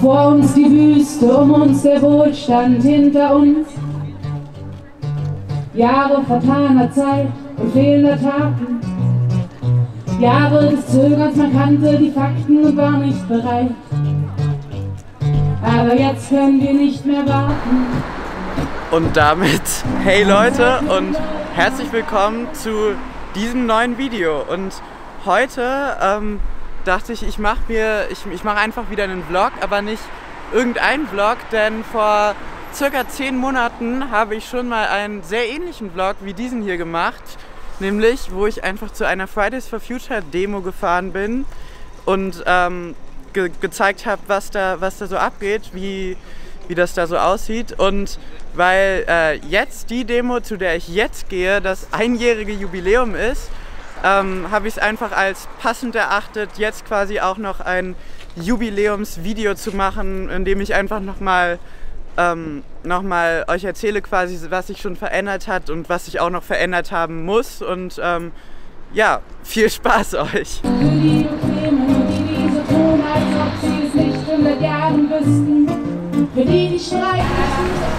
Vor uns die Wüste, um uns der Wohlstand hinter uns. Jahre vertaner Zeit und fehlender Taten. Jahre des Zögerns, man kannte die Fakten und war nicht bereit. Aber jetzt können wir nicht mehr warten. Und damit, hey Leute und herzlich willkommen zu diesem neuen Video. Und heute ähm, dachte ich, ich mache mir, ich, ich mache einfach wieder einen Vlog, aber nicht irgendeinen Vlog, denn vor circa zehn Monaten habe ich schon mal einen sehr ähnlichen Vlog wie diesen hier gemacht. Nämlich, wo ich einfach zu einer Fridays for Future Demo gefahren bin und ähm, ge gezeigt habe, was da, was da so abgeht, wie, wie das da so aussieht. Und weil äh, jetzt die Demo, zu der ich jetzt gehe, das einjährige Jubiläum ist, ähm, habe ich es einfach als passend erachtet, jetzt quasi auch noch ein Jubiläumsvideo zu machen, in dem ich einfach nochmal ähm, nochmal euch erzähle quasi, was sich schon verändert hat und was sich auch noch verändert haben muss. Und ähm, ja, viel Spaß euch.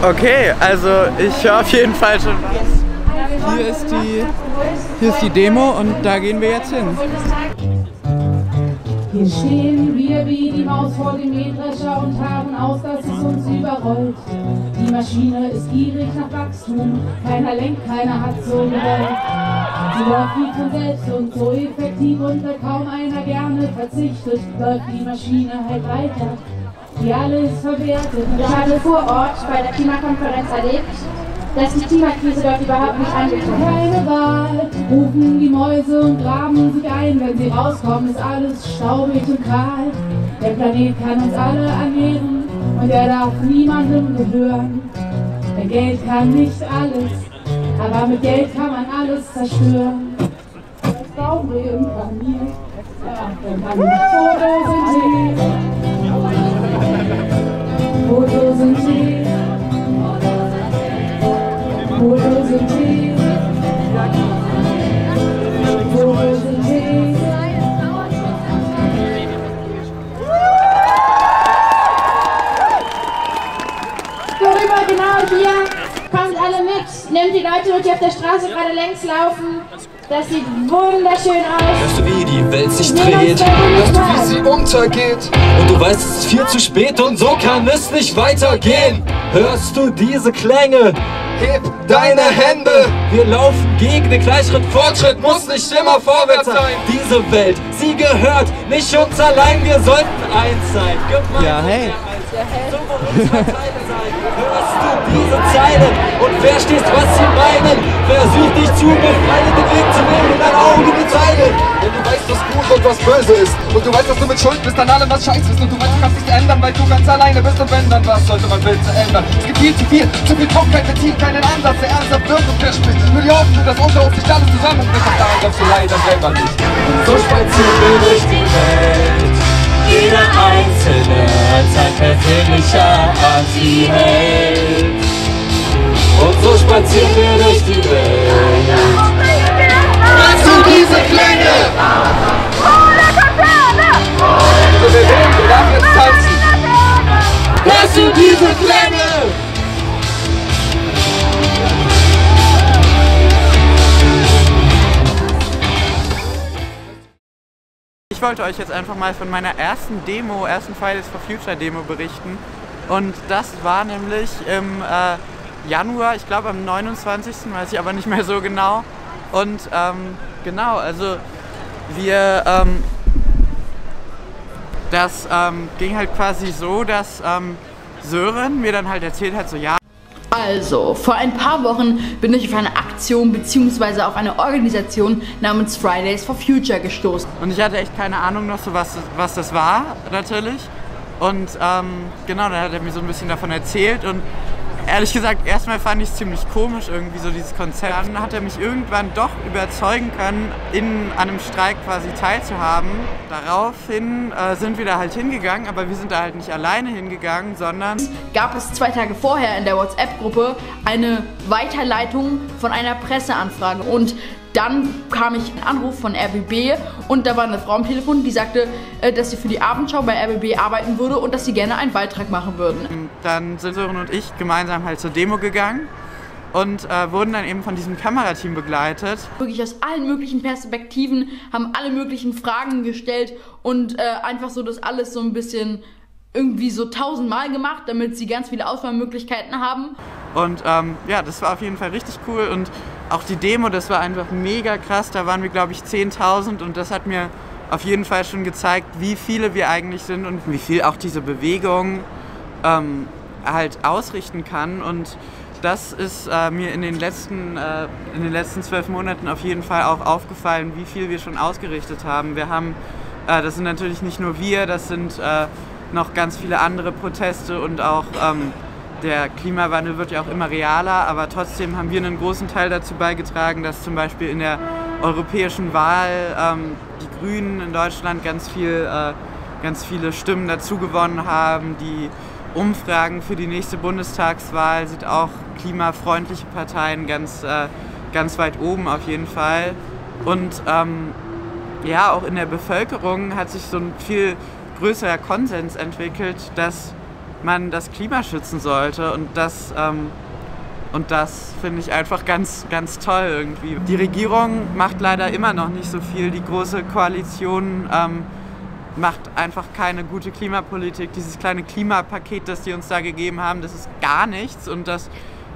Okay, also ich höre auf jeden Fall schon was. Hier ist die, hier ist die Demo und da gehen wir jetzt hin. Hier stehen wir wie die Maus vor dem Mähdrescher und haben aus, dass es uns überrollt. Die Maschine ist gierig nach Wachstum, keiner lenkt, keiner hat so gewollt. Sie läuft wie von selbst und so effektiv und da kaum einer gerne verzichtet, läuft die Maschine halt weiter. Die alles verwertet. Ich habe vor Ort bei der Klimakonferenz erlebt, dass die Klimakrise dort überhaupt nicht angekommen ist. Keine Wahl, rufen die Mäuse und graben sich ein. Wenn sie rauskommen, ist alles staubig und kahl. Der Planet kann uns alle ernähren und er darf niemandem gehören. Denn Geld kann nicht alles, aber mit Geld kann man alles zerstören. Das Baumreden kann mir, ja, dann kann Photosynthese. Photosynthese. Hier? Kommt alle mit. Nehmt die Leute mit, die auf der Straße gerade längs laufen. Das sieht wunderschön aus. Hörst du, wie die Welt sich dreht? Hörst du, wie sie untergeht? Und du weißt, es ist viel zu spät und so kann es nicht weitergehen. Hörst du diese Klänge? Heb deine Hände! Wir laufen gegen den Gleichschritt. Fortschritt muss nicht immer vorwärts sein. Diese Welt, sie gehört nicht uns allein. Wir sollten eins sein. Gemeinsam Ja, hey. So, wo unsere Teile sein. Hörst du diese Zeilen und verstehst, was sie meinen? Versuch dich zu befreien, den Weg zu wählen und dein Auge zu zeigen. Wenn du weißt, was gut und was böse ist Und du weißt, dass du mit Schuld bist an allem, was scheiße ist Und du weißt, du kannst nichts ändern, weil du ganz alleine bist Und wenn, dann was sollte man zu ändern? Es gibt viel zu viel, zu viel Druck, kein Betrieb, keinen Ansatz Der ernsthaft wirkt und verspricht Millionen tun das unter uns nicht alles zusammenbricht Und daran glaubst du leider selber nicht So spazieren durch die Welt. Jeder Einzelne als ein persönlicher Anti-Held. Und so spazieren wir durch die Welt. Hörst du diese Klänge? Wir sehen, wir darf jetzt tanzen Hörst du diese Klänge? Ich wollte euch jetzt einfach mal von meiner ersten Demo, ersten Fridays for Future Demo berichten. Und das war nämlich im äh, Januar, ich glaube am 29. weiß ich aber nicht mehr so genau. Und ähm, genau, also wir, ähm, das ähm, ging halt quasi so, dass ähm, Sören mir dann halt erzählt hat, so ja, Also, vor ein paar Wochen bin ich auf eine Aktion bzw. auf eine Organisation namens Fridays for Future gestoßen. Und ich hatte echt keine Ahnung noch so, was, was das war, natürlich. Und ähm, genau, dann hat er mir so ein bisschen davon erzählt und ehrlich gesagt, erstmal fand ich es ziemlich komisch irgendwie so dieses Konzept. Dann hat er mich irgendwann doch überzeugen können, in einem Streik quasi teilzuhaben. Daraufhin äh, sind wir da halt hingegangen, aber wir sind da halt nicht alleine hingegangen, sondern Gab es zwei Tage vorher in der WhatsApp-Gruppe eine Weiterleitung von einer Presseanfrage und dann kam ich einen Anruf von RBB und da war eine Frau am Telefon, die sagte, äh, dass sie für die Abendschau bei RBB arbeiten würde und dass sie gerne einen Beitrag machen würden. Dann sind Sören und ich gemeinsam halt zur Demo gegangen und äh, wurden dann eben von diesem Kamerateam begleitet. Wirklich aus allen möglichen Perspektiven, haben alle möglichen Fragen gestellt und äh, einfach so das alles so ein bisschen irgendwie so tausendmal gemacht, damit sie ganz viele Auswahlmöglichkeiten haben. Und ähm, ja, das war auf jeden Fall richtig cool und auch die Demo, das war einfach mega krass. Da waren wir, glaube ich, 10.000 und das hat mir auf jeden Fall schon gezeigt, wie viele wir eigentlich sind und wie viel auch diese Bewegung ähm, halt ausrichten kann. Und das ist äh, mir in den, letzten, äh, in den letzten zwölf Monaten auf jeden Fall auch aufgefallen, wie viel wir schon ausgerichtet haben. Wir haben, äh, das sind natürlich nicht nur wir, das sind äh, noch ganz viele andere Proteste und auch ähm, der Klimawandel wird ja auch immer realer, aber trotzdem haben wir einen großen Teil dazu beigetragen, dass zum Beispiel in der europäischen Wahl ähm, die Grünen in Deutschland ganz, viel, äh, ganz viele Stimmen dazu gewonnen haben. Die Umfragen für die nächste Bundestagswahl sind auch klimafreundliche Parteien ganz, äh, ganz weit oben auf jeden Fall. Und ähm, ja, auch in der Bevölkerung hat sich so ein viel größerer Konsens entwickelt, dass man das Klima schützen sollte und das ähm, das finde ich einfach ganz, ganz toll irgendwie. Die Regierung macht leider immer noch nicht so viel. Die große Koalition ähm, macht einfach keine gute Klimapolitik. Dieses kleine Klimapaket, das die uns da gegeben haben, das ist gar nichts und das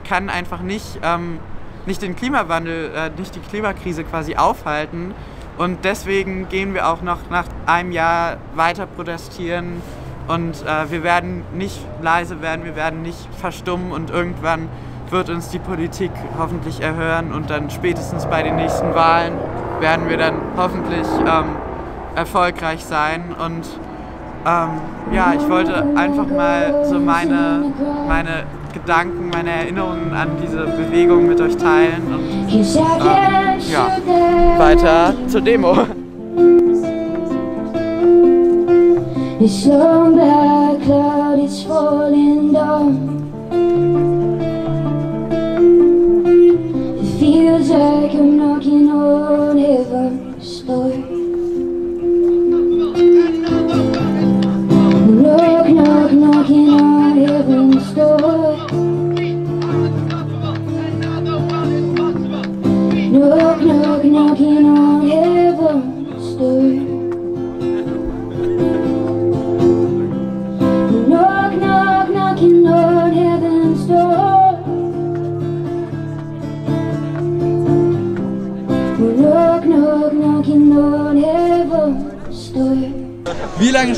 kann einfach nicht, ähm, nicht den Klimawandel, äh, nicht die Klimakrise quasi aufhalten. Und deswegen gehen wir auch noch nach einem Jahr weiter protestieren und äh, wir werden nicht leise werden, wir werden nicht verstummen und irgendwann wird uns die Politik hoffentlich erhören und dann spätestens bei den nächsten Wahlen werden wir dann hoffentlich ähm, erfolgreich sein. Und ähm, ja, ich wollte einfach mal so meine, meine Gedanken, meine Erinnerungen an diese Bewegung mit euch teilen und ähm, ja, weiter zur Demo. This long black cloud is falling down. It feels like I'm knocking on heaven's door. Knock, knock, knocking on heaven's door. Knock, knock, knocking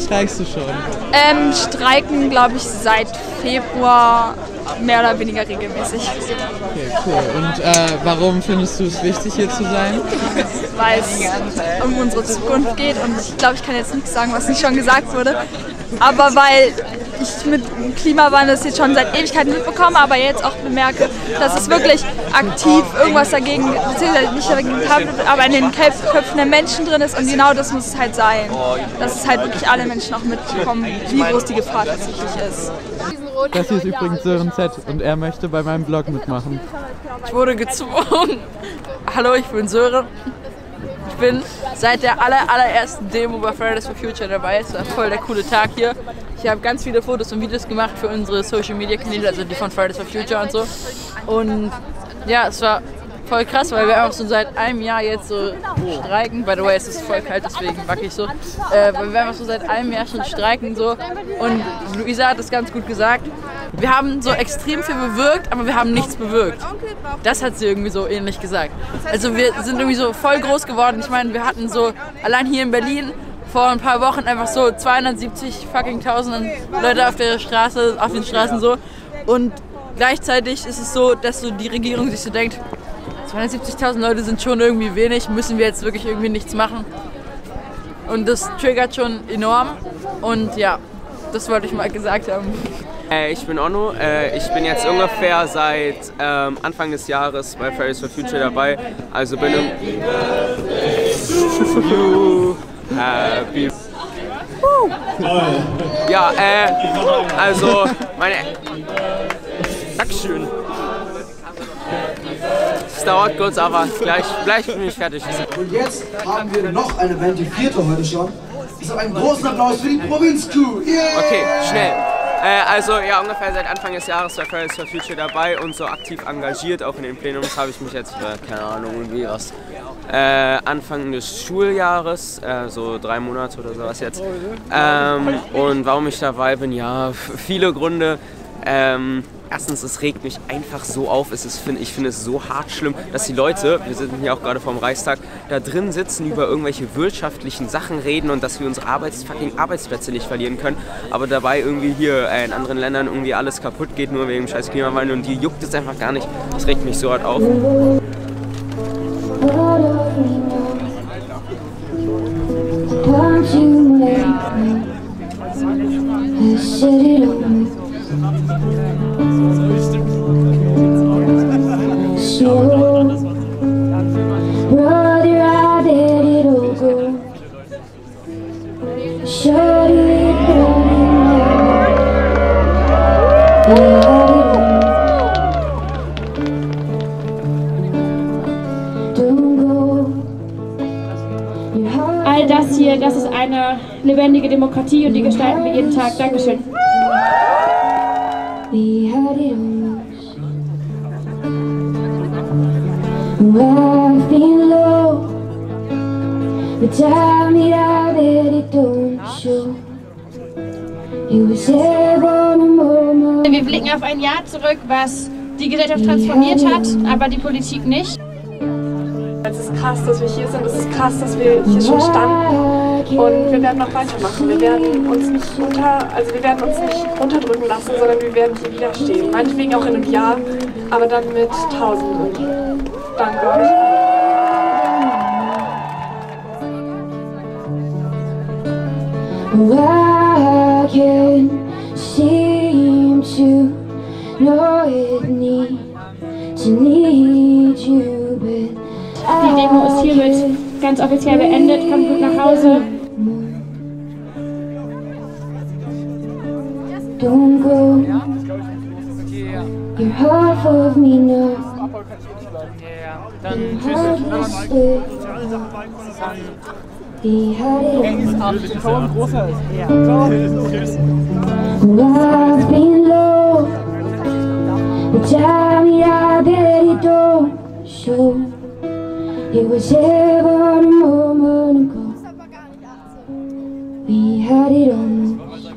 streikst du schon? Ähm, streiken, glaube ich, seit Februar mehr oder weniger regelmäßig. Okay, cool. Und äh, warum findest du es wichtig, hier zu sein? Weil es um unsere Zukunft geht und ich glaube, ich kann jetzt nichts sagen, was nicht schon gesagt wurde. Aber weil ich mit dem Klimawandel das jetzt schon seit Ewigkeiten mitbekomme, aber jetzt auch bemerke, dass es wirklich aktiv irgendwas dagegen, beziehungsweise nicht dagegen getan wird, aber in den Köpfen der Menschen drin ist und genau das muss es halt sein. Dass es halt wirklich alle Menschen auch mitbekommen, wie groß die Gefahr tatsächlich ist. Das hier ist übrigens Sören Z und er möchte bei meinem Blog mitmachen. Ich wurde gezwungen. Hallo, ich bin Sören. Bin seit der aller, allerersten Demo bei Fridays for Future dabei. Es war voll der coole Tag hier. Ich habe ganz viele Fotos und Videos gemacht für unsere Social Media Kanäle, also die von Fridays for Future und so. Und ja, es war voll krass, weil wir einfach so seit einem Jahr jetzt so streiken. By the way, es ist voll kalt, deswegen backe ich so. Äh, weil wir einfach so seit einem Jahr schon streiken so. Und Luisa hat es ganz gut gesagt. Wir haben so extrem viel bewirkt, aber wir haben nichts bewirkt. Das hat sie irgendwie so ähnlich gesagt. Also wir sind irgendwie so voll groß geworden. Ich meine, wir hatten so allein hier in Berlin vor ein paar Wochen einfach so 270 fucking tausend Leute auf der Straße, auf den Straßen so. Und gleichzeitig ist es so, dass so die Regierung sich so denkt, 270.000 Leute sind schon irgendwie wenig, müssen wir jetzt wirklich irgendwie nichts machen. Und das triggert schon enorm. Und ja, das wollte ich mal gesagt haben. Ich bin Onno. Äh, ich bin jetzt ungefähr seit ähm, Anfang des Jahres bei Fridays for Future dabei. Also bin happy. Ja, äh, also meine. Dankeschön. Dauert kurz, aber gleich, gleich bin ich fertig. Und jetzt haben wir noch eine Band, die vierte heute schon. Ich sage einen großen Applaus für die Provinz-Crew. Yeah! Okay, schnell. Äh, also ja, ungefähr seit Anfang des Jahres bei Fridays for Future dabei und so aktiv engagiert. Auch in den Plenums habe ich mich jetzt, äh, keine Ahnung, irgendwie was. Äh, Anfang des Schuljahres, äh, so drei Monate oder sowas jetzt. Ähm, und warum ich dabei bin, ja, viele Gründe. Ähm, erstens, es regt mich einfach so auf. Es ist, ich finde es so hart schlimm, dass die Leute, wir sind hier auch gerade vorm Reichstag, da drin sitzen, über irgendwelche wirtschaftlichen Sachen reden und dass wir unsere Arbeits fucking Arbeitsplätze nicht verlieren können, aber dabei irgendwie hier äh, in anderen Ländern irgendwie alles kaputt geht, nur wegen dem scheiß Klimawandel und die juckt es einfach gar nicht. Das regt mich so hart auf. Won't you make me I said All das hier, das ist eine lebendige Demokratie und die gestalten wir jeden Tag. Dankeschön. We had it almost. I've been low, but tell me that it don't show. It was ever a moment. Wir blicken auf ein Jahr zurück, was die Gesellschaft transformiert hat, aber die Politik nicht. Es ist krass, dass wir hier sind. Es ist krass, dass wir hier schon standen. Und wir werden noch weitermachen. Wir werden uns nicht unter, also wir werden uns nicht runterdrücken lassen, sondern wir werden hier widerstehen. Meinetwegen auch in einem Jahr, aber dann mit Tausenden. Danke euch. To know it need to need you, but Die Demo ist hiermit ganz offiziell beendet. Kommt gut nach Hause. Don't go. You're half of me now. Dann Understood. We had it all. I've been low, but tell me I bet it don't show. It was ever a moment ago. We had it almost.